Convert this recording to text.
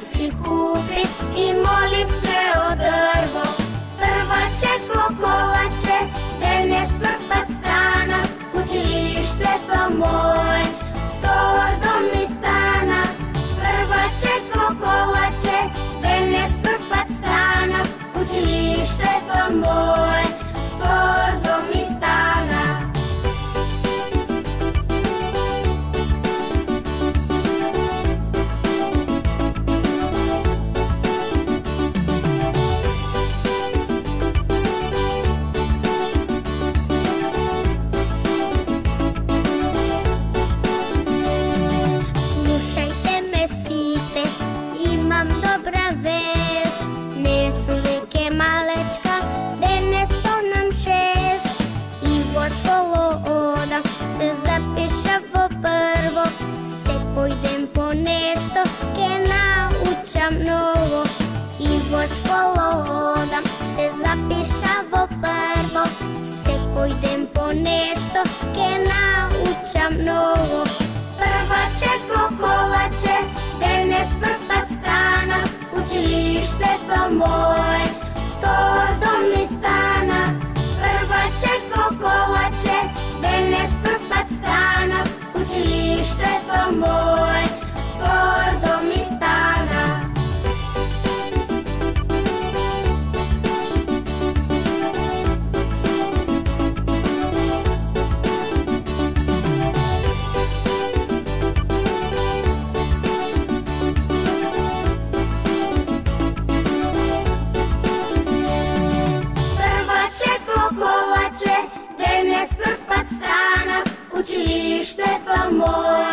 Си купи и моливче од дрво. Прваче коколаче, да денес прв пат стана, училиштето мое, втор дом ми стана. Прваче коколаче, да денес прв пат стана, училиштето мое, И се запиша во прво. Секој ден по нешто, ке научам ново. Прваче коколаче, денес прв пат стана, училиште. Денес прв пат стана, училиштето мое, втор